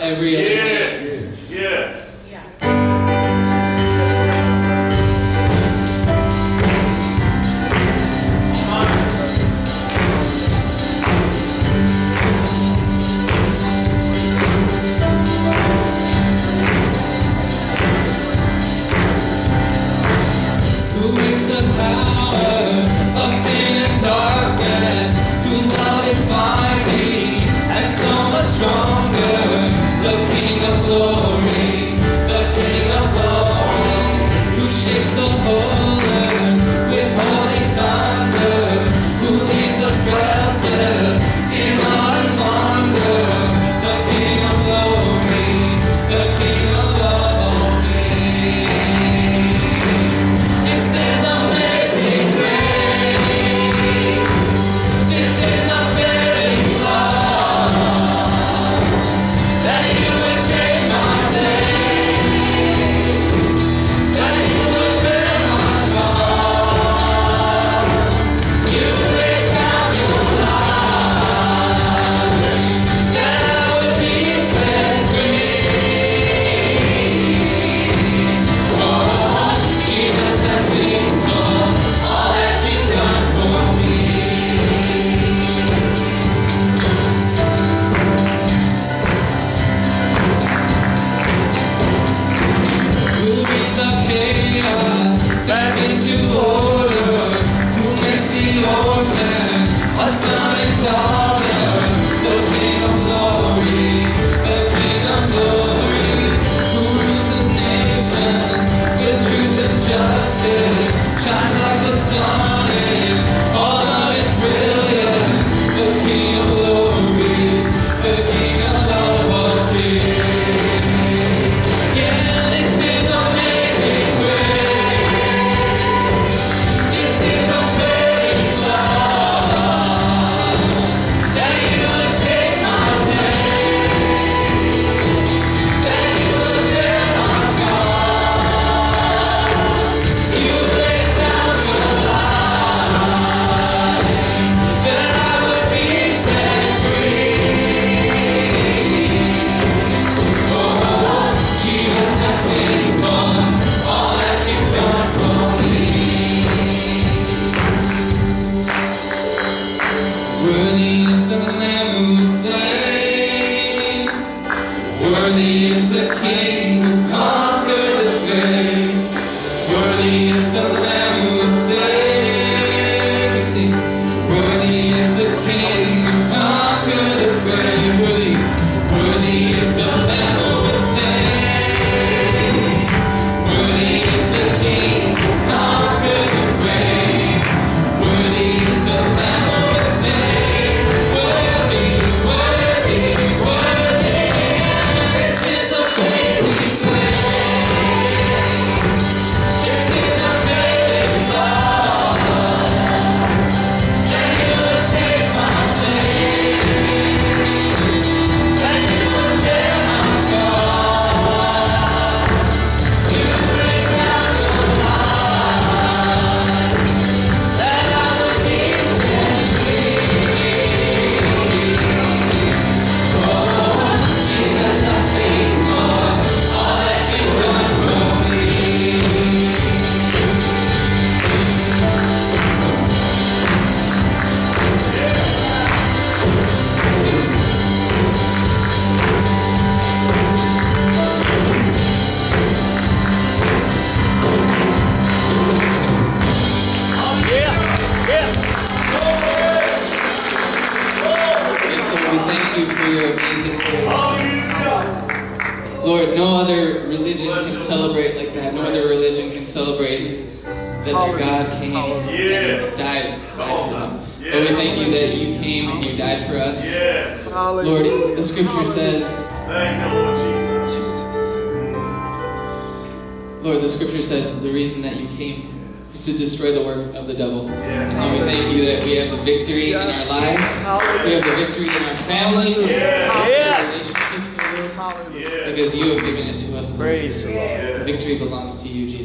every other yeah. Worthy is the King who comes. Lord, no other religion can celebrate like that. No other religion can celebrate that their God came and died, died for them. Lord, we thank you that you came and you died for us. Lord, the scripture says, Lord, the scripture says the reason that you came is to destroy the work of the devil. And Lord, we thank you that we have the victory in our lives. We have the victory in our families. Yeah. Hallelujah. Because you have given it to us. Praise the Lord. Victory belongs to you, Jesus.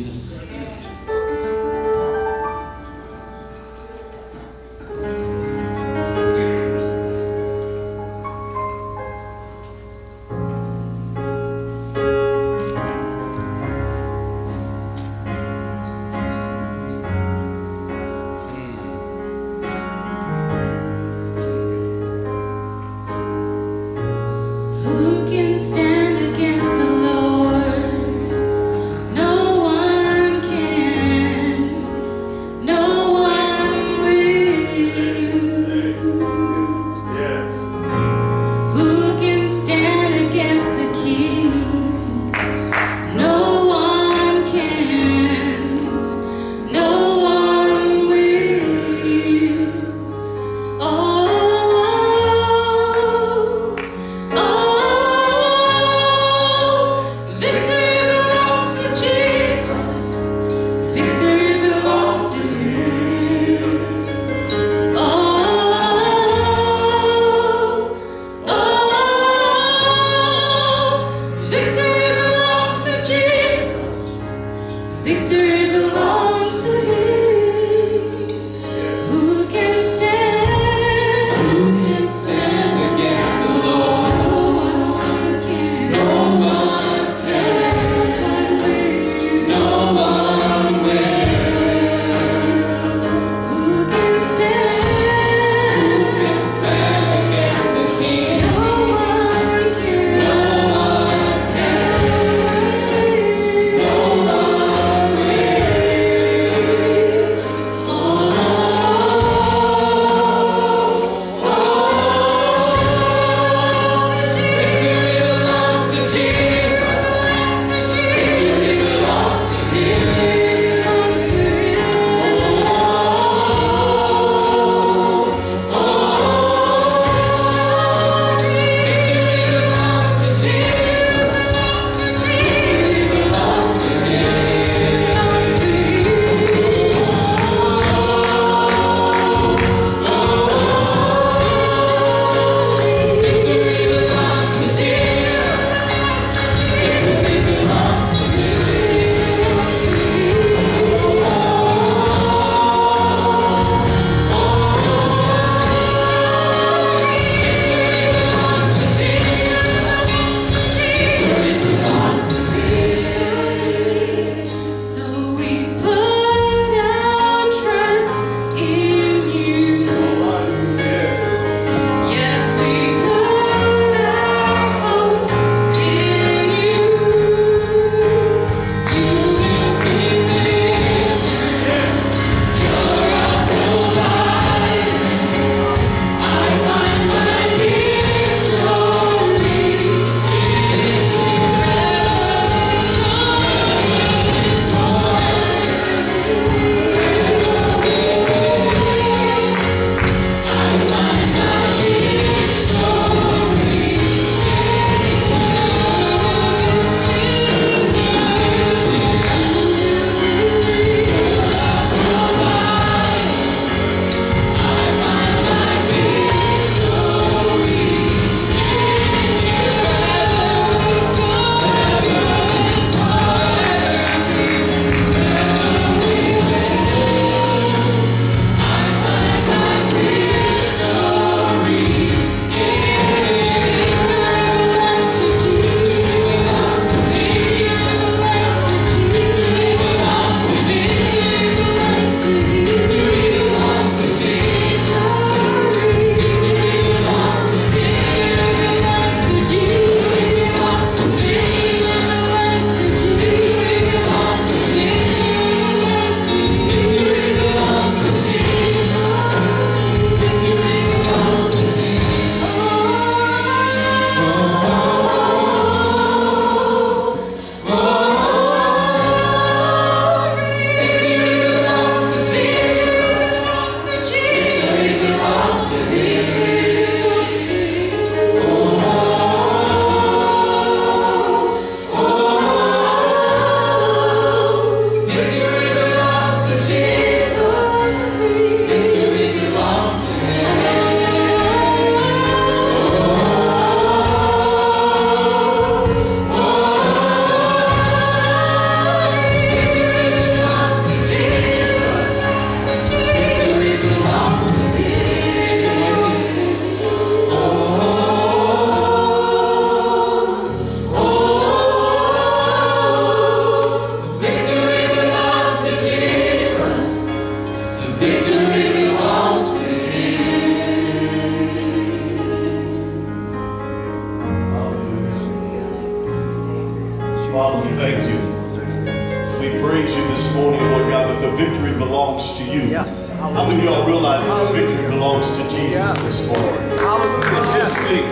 The victory belongs to you. Yes. How many of y'all realize that the victory belongs to Jesus Yes. this morning? Hallelujah. Let's just sing.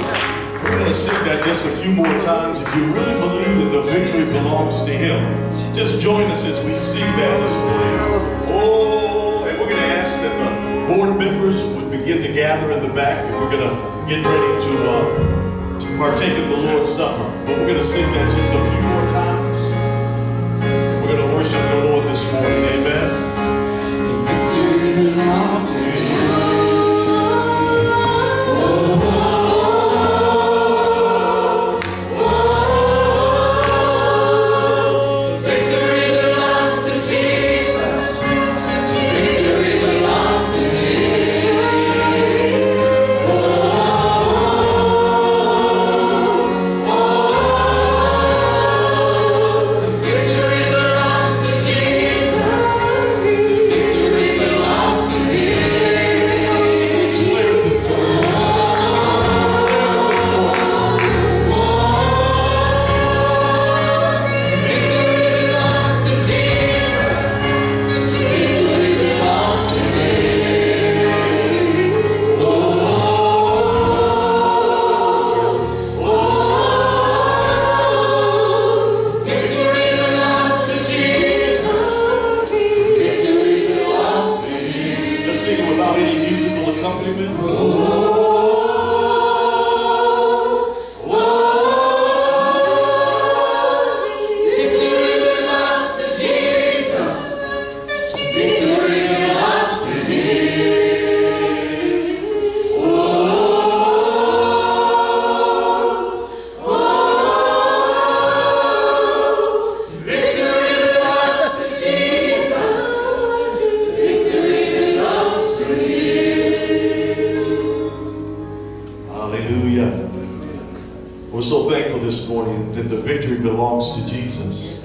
We're going to sing that just a few more times. If you really believe that the victory belongs to Him, just join us as we sing that this morning. Oh, and we're going to ask that the board members would begin to gather in the back, and we're going to get ready to, uh, to partake of the Lord's Supper. But we're going to sing that just a few more times. Worship the Lord this morning. Amen. We're so thankful this morning that the victory belongs to Jesus.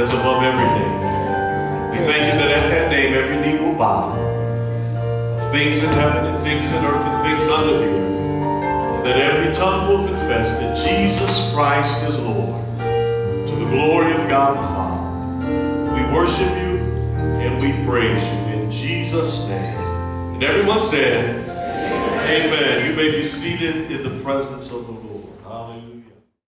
That's above every name. We thank you that at that name every knee will bow. Things in heaven and things in earth and things under the earth. That every tongue will confess that Jesus Christ is Lord. To the glory of God the Father. We worship you and we praise you in Jesus' name. And everyone said, Amen. You may be seated in the presence of the Lord.